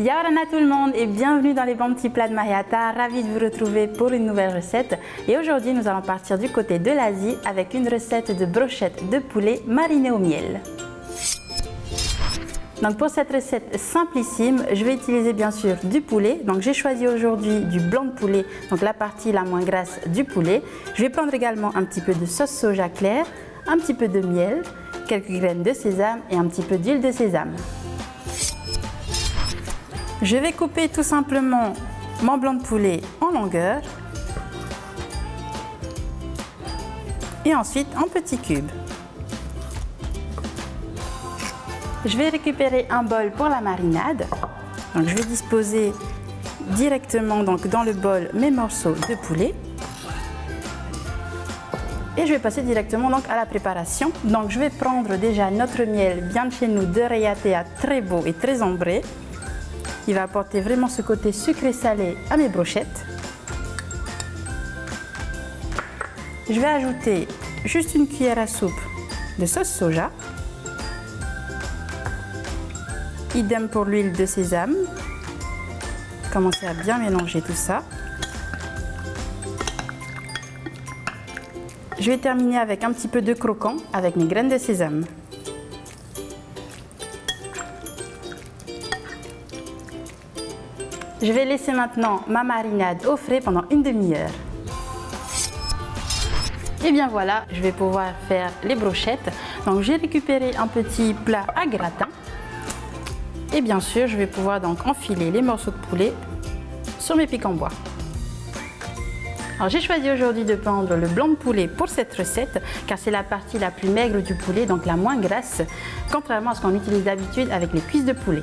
Yaorana tout le monde et bienvenue dans les bons petits plats de Mariata. Ravi de vous retrouver pour une nouvelle recette. Et aujourd'hui, nous allons partir du côté de l'Asie avec une recette de brochette de poulet marinée au miel. Donc pour cette recette simplissime, je vais utiliser bien sûr du poulet. Donc j'ai choisi aujourd'hui du blanc de poulet, donc la partie la moins grasse du poulet. Je vais prendre également un petit peu de sauce soja claire, un petit peu de miel, quelques graines de sésame et un petit peu d'huile de sésame. Je vais couper tout simplement mon blanc de poulet en longueur et ensuite en petits cubes. Je vais récupérer un bol pour la marinade. Je vais disposer directement dans le bol mes morceaux de poulet. Et je vais passer directement donc à la préparation. Donc je vais prendre déjà notre miel bien de chez nous de Rayatea très beau et très ambré qui va apporter vraiment ce côté sucré-salé à mes brochettes. Je vais ajouter juste une cuillère à soupe de sauce soja. Idem pour l'huile de sésame. Commencez à bien mélanger tout ça. Je vais terminer avec un petit peu de croquant avec mes graines de sésame. Je vais laisser maintenant ma marinade au frais pendant une demi-heure. Et bien voilà, je vais pouvoir faire les brochettes. Donc j'ai récupéré un petit plat à gratin. Et bien sûr, je vais pouvoir donc enfiler les morceaux de poulet sur mes pics en bois. Alors j'ai choisi aujourd'hui de prendre le blanc de poulet pour cette recette car c'est la partie la plus maigre du poulet, donc la moins grasse, contrairement à ce qu'on utilise d'habitude avec les cuisses de poulet.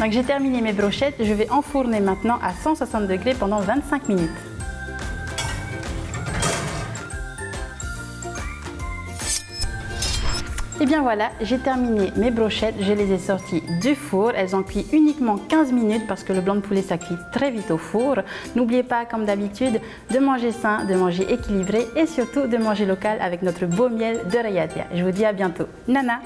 Donc j'ai terminé mes brochettes, je vais enfourner maintenant à 160 degrés pendant 25 minutes. Et bien voilà, j'ai terminé mes brochettes, je les ai sorties du four. Elles ont cuit uniquement 15 minutes parce que le blanc de poulet ça cuit très vite au four. N'oubliez pas, comme d'habitude, de manger sain, de manger équilibré et surtout de manger local avec notre beau miel de Rayadia. Je vous dis à bientôt. Nana